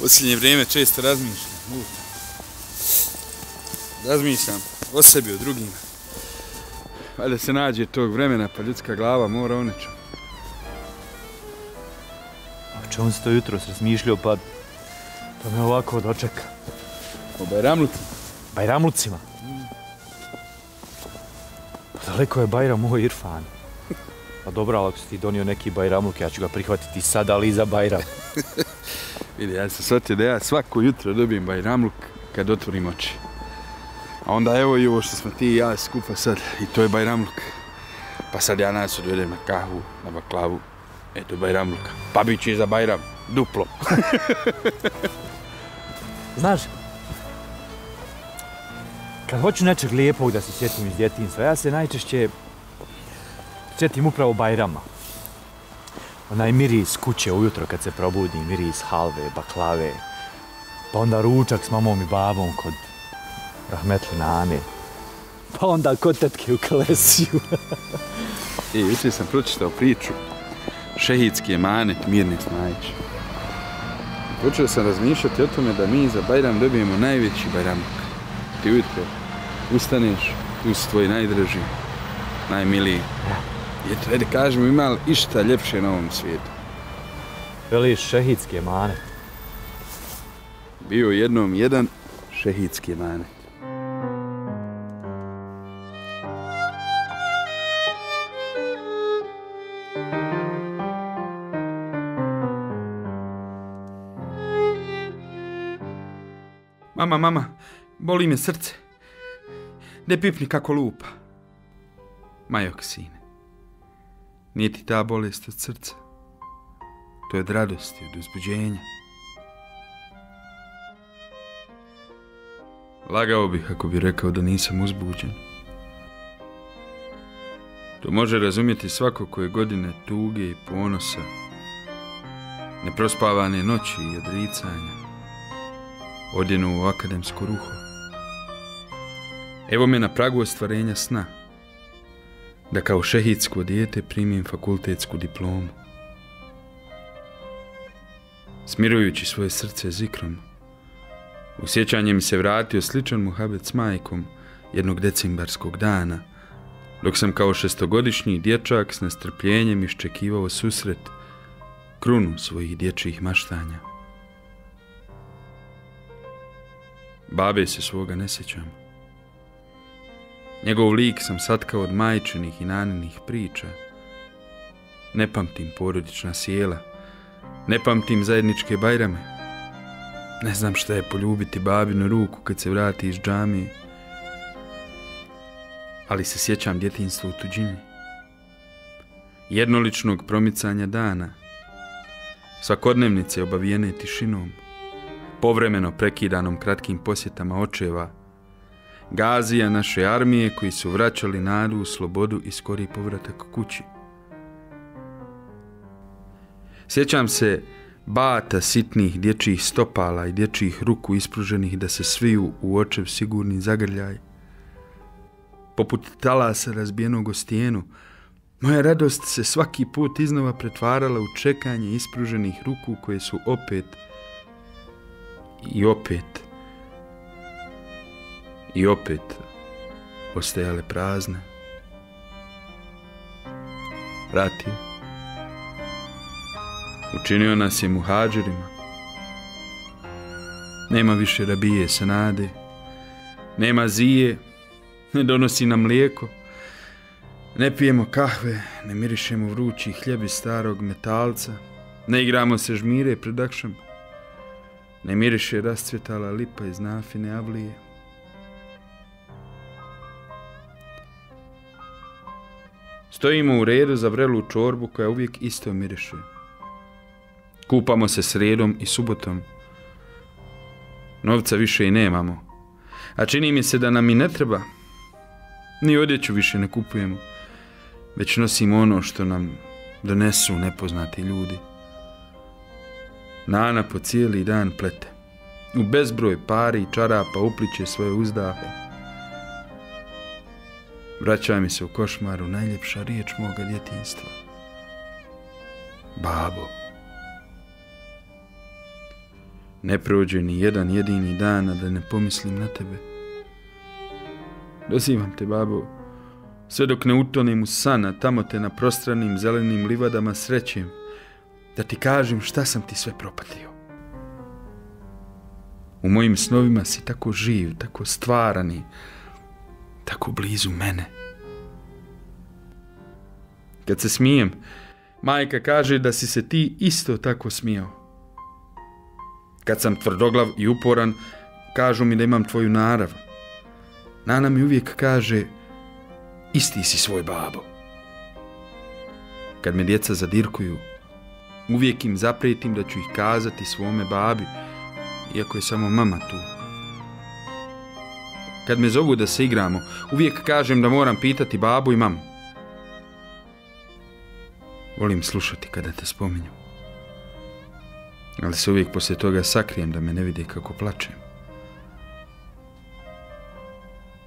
Posljednje vrijeme često razmišljam. lutam. Razmišljam o sebi, o drugima. Valjda se nađe tog vremena, pa ljudska glava mora o nečem. O čemu si to jutro razmišljao, pa... Pa me ovako dočeka. O Bajramlucu. Bajramlucima. Pa daleko je Bajram moj Irfan. Pa dobro, ali ako si ti donio neki Bajramluk, ja ću ga prihvatiti sad, ali za Bajram. Vidi, ja sam shvatio da ja svako jutro dobijem Bajramluk kad otvorim oči. A onda evo i ovo što smo ti i ja skupa sad, i to je Bajramluk. Pa sad ja nas odvedem na kahvu, na baklavu, eto Bajramluka. Pa bit će i za Bajram, duplo. Znaš, kad hoću nečeg lijepog da se sjetim iz djetinstva, ja se najčešće sjetim upravo Bajrama. Onaj miris kuće ujutro kad se probudim, miris halve, baklave, pa onda ručak s mamom i babom kod Rahmetli Nane, pa onda kod tetke u Kalesiju. I jučer sam pročitao priču Šehidski emanet Mirne Smajić. Počeo sam razmišljati o tome da mi za Bajram dobijemo najveći Bajramuk. Ti ujutro ustaneš, tu su tvoji najdraži, najmiliji. Eto, ajde kažemo, ima li išta ljepše na ovom svijetu? Veliš šehidski emanet. Bio jednom jedan šehidski emanet. Mama, mama, boli me srce. Ne pipni kako lupa. Majok, sine. Nije ti ta bolest od srca. To je od radosti, od uzbuđenja. Lagao bih ako bi rekao da nisam uzbuđen. To može razumjeti svako koje godine tuge i ponosa, neprospavane noći i odricanja, odjenu u akademsku ruho. Evo me na pragu ostvarenja sna, da kao šehidsko dijete primim fakultetsku diplomu. Smirujući svoje srce zikrom, u sjećanje mi se vratio sličan muhabet s majkom jednog decembarskog dana, dok sam kao šestogodišnji dječak s nestrpljenjem iščekivao susret krunu svojih dječjih maštanja. Babe se svoga ne sjećam. Njegov lik sam satkao od majčinih i naninih priča. Ne pamtim porodična sjela, ne pamtim zajedničke bajrame. Ne znam šta je poljubiti babinu ruku kad se vrati iz džamije. Ali se sjećam djetinstva u tuđini. Jednoličnog promicanja dana. Svakodnevnice obavijene tišinom. Povremeno prekidanom kratkim posjetama očeva. Gazija naše armije koji su vraćali nadu u slobodu i skori povratak kući. Sjećam se bata sitnih dječjih stopala i dječjih ruku ispruženih da se sviju u očev sigurni zagrljaj. Poput talasa razbijenog o stijenu, moja radost se svaki put iznova pretvarala u čekanje ispruženih ruku koje su opet i opet i opet ostajale prazne. Rat je učinio nas je muhađirima. Nema više rabije sanade, nema zije, ne donosi nam mlijeko, ne pijemo kahve, ne mirišemo vrući hljeb iz starog metalca, ne igramo se žmire pred akšama, ne miriše rascvjetala lipa iz nafine avlije. Stojimo u redu za vrelu čorbu koja uvijek isto miriše. Kupamo se sredom i subotom. Novca više i nemamo. A čini mi se da nam i ne treba. Ni odjeću više ne kupujemo. Već nosimo ono što nam donesu nepoznati ljudi. Nana po cijeli dan plete. U bezbroj pari i čarapa upliče svoje uzdahe. Vraća mi se u košmaru najljepša riječ moga djetinstva. Babo. Ne prođe ni jedan jedini dan, a da ne pomislim na tebe. Dozivam te, babo, sve dok ne utonim u sana, tamo te na prostranim zelenim livadama srećem, da ti kažem šta sam ti sve propatio. U mojim snovima si tako živ, tako stvarani, tako blizu mene. Kad se smijem, majka kaže da si se ti isto tako smijao. Kad sam tvrdoglav i uporan, kažu mi da imam tvoju narav. Nana mi uvijek kaže, isti si svoj babo. Kad me djeca zadirkuju, uvijek im zaprijetim da ću ih kazati svome babi, iako je samo mama tu. Kad me zovu da se igramo, uvijek kažem da moram pitati babu i mamu. Volim slušati kada te spominju. Ali se uvijek poslije toga sakrijem da me ne vidi kako plačem.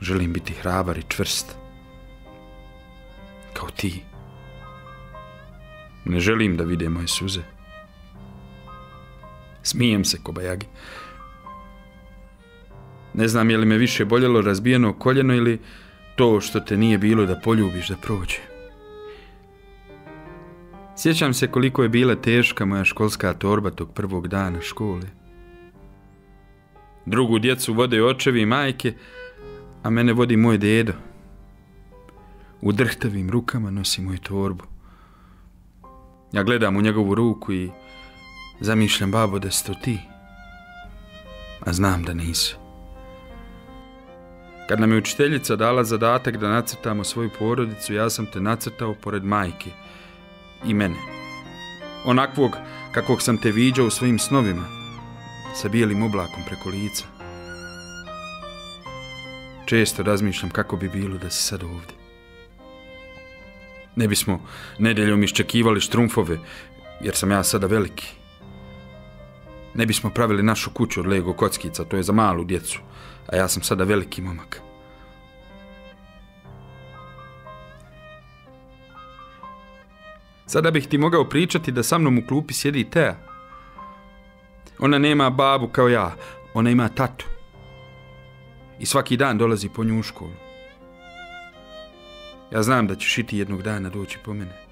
Želim biti hrabar i čvrst. Kao ti. Ne želim da vide moje suze. Smijem se, Kobajagi. Ne znam je li me više boljelo razbijeno koljeno ili to što te nije bilo da poljubiš da prođe. Sjećam se koliko je bila teška moja školska torba tog prvog dana škole. Drugu djecu vode očevi i majke, a mene vodi moj dedo. U drhtavim rukama nosi moju torbu. Ja gledam u njegovu ruku i zamišljam babo da si to ti. A znam da nisi. Kad nam je učiteljica dala zadatak da nacrtamo svoju porodicu, ja sam te nacrtao pored majke i mene. Onakvog kakvog sam te viđao u svojim snovima, sa bijelim oblakom preko lica. Često razmišljam kako bi bilo da si sad ovdje. Ne bismo nedeljom iščekivali štrumfove, jer sam ja sada veliki. Ne bismo pravili našu kuću od Lego kockica, to je za malu djecu, a ja sam sada veliki momak. Sada bih ti mogao pričati da sa mnom u klupi sjedi Teja. Ona nema babu kao ja, ona ima tatu. I svaki dan dolazi po nju u školu. Ja znam da ćeš i ti jednog dana doći po mene.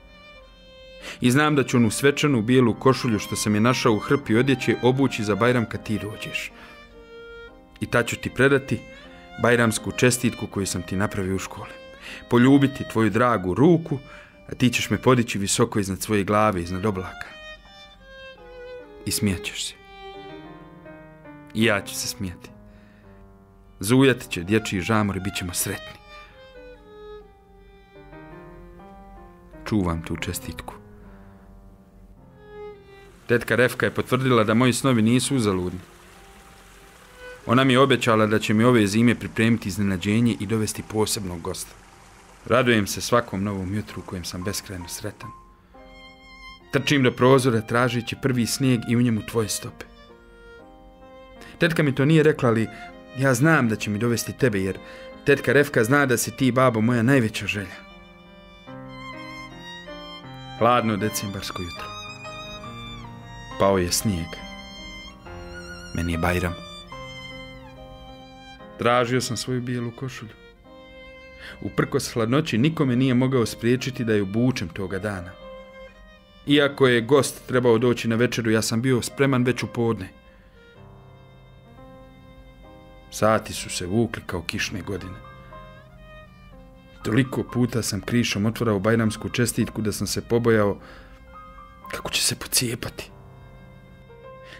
I znam da ću onu svečanu bijelu košulju što sam je našao u hrpi odjeće obući za Bajram kad ti dođeš. I ta ću ti predati Bajramsku čestitku koju sam ti napravio u školi. Poljubiti tvoju dragu ruku, a ti ćeš me podići visoko iznad svoje glave, iznad oblaka. I smijaćeš se. I ja ću se smijati. Zujati će dječji žamor i bit ćemo sretni. Čuvam tu čestitku. Tetka Refka je potvrdila da moji snovi nisu uzaludni. Ona mi je obećala da će mi ove zime pripremiti iznenađenje i dovesti posebnog gosta. Radujem se svakom novom jutru u kojem sam beskrajno sretan. Trčim do prozora tražići prvi snijeg i u njemu tvoje stope. Tetka mi to nije rekla, ali ja znam da će mi dovesti tebe, jer tetka Refka zna da si ti, babo, moja najveća želja. Hladno decembarsko jutro. Pao je snijeg. Meni je Bajram. Tražio sam svoju bijelu košulju. Uprkos hladnoći nikome nije mogao spriječiti da ju bučem toga dana. Iako je gost trebao doći na večeru, ja sam bio spreman već u podne. Sati su se vukli kao kišne godine. Toliko puta sam krišom otvorao bajramsku čestitku da sam se pobojao kako će se pocijepati.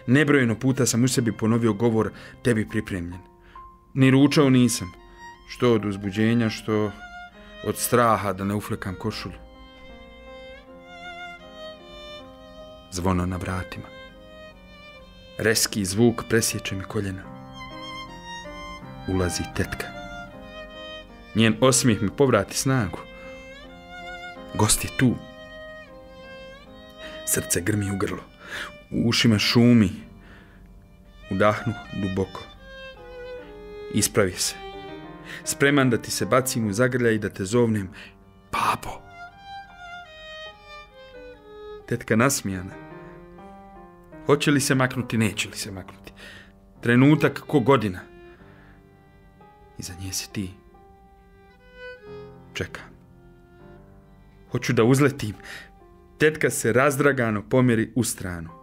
Nebrojeno puta sam u sebi ponovio govor tebi pripremljen. Ni ručao nisam, što od uzbuđenja, što od straha da ne uflekam košulju. Zvono na vratima. Reski zvuk presječe mi koljena. Ulazi tetka. Njen osmijeh mi povrati snagu. Gost je tu. Srce grmi u grlo. U ušima šumi. Udahnu duboko. Ispravi se. Spreman da ti se bacim u zagrlja i da te zovnem Babo. Tetka nasmijana. Hoće li se maknuti, neće li se maknuti. Trenutak ko godina. Iza nje si ti. Čekam. Hoću da uzletim. Tetka se razdragano pomjeri u stranu.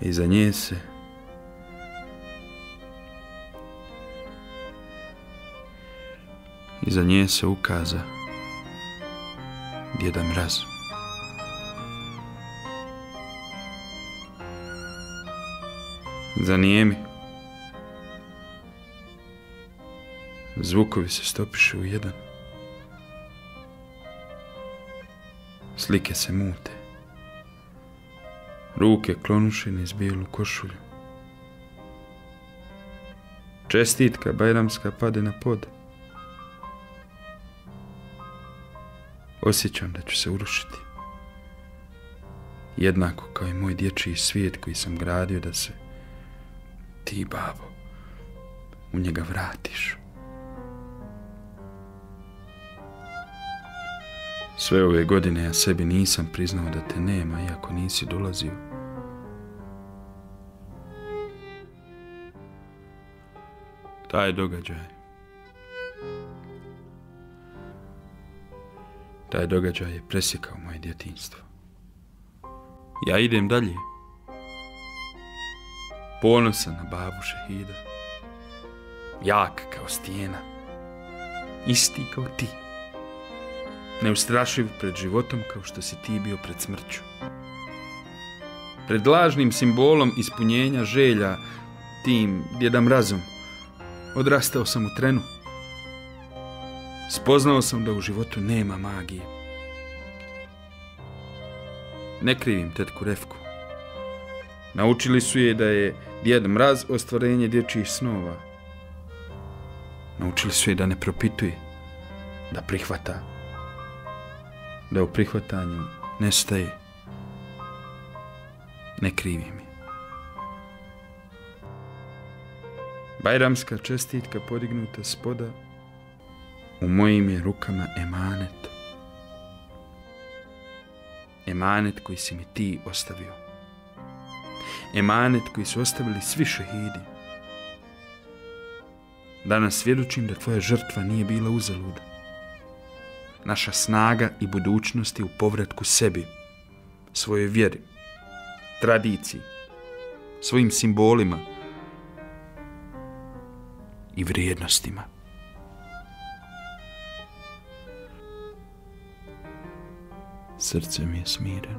Iza nje se Iza nje se ukaza djeda mraz. Zanijemi. Zvukovi se stopiše u jedan. Slike se mute. Ruke klonušene iz bijelu košulju. Čestitka Bajramska pade na pod. Osjećam da ću se urušiti. Jednako kao i moj dječji svijet koji sam gradio da se ti, babo, u njega vratiš. Sve ove godine ja sebi nisam priznao da te nema, iako nisi dolazio. Taj događaj Taj događaj je presjekao moje djetinstvo. Ja idem dalje. Ponosan na babu šehida. Jak kao stijena. Isti kao ti. Neustrašiv pred životom kao što si ti bio pred smrću. Pred lažnim simbolom ispunjenja želja tim djedam razum odrastao sam u trenu. Spoznao sam da u životu nema magije. Ne krivim tetku Refku. Naučili su je da je djed mraz ostvarenje dječjih snova. Naučili su je da ne propituje, da prihvata, da u prihvatanju nestaje. Ne krivim je. Bajramska čestitka podignuta spoda u mojim je rukama emanet. Emanet koji si mi ti ostavio. Emanet koji su ostavili svi šehidi. Danas svjedočim da tvoja žrtva nije bila uzaluda. Naša snaga i budućnost je u povratku sebi, svojoj vjeri, tradiciji, svojim simbolima i vrijednostima. Srce mi je smireno.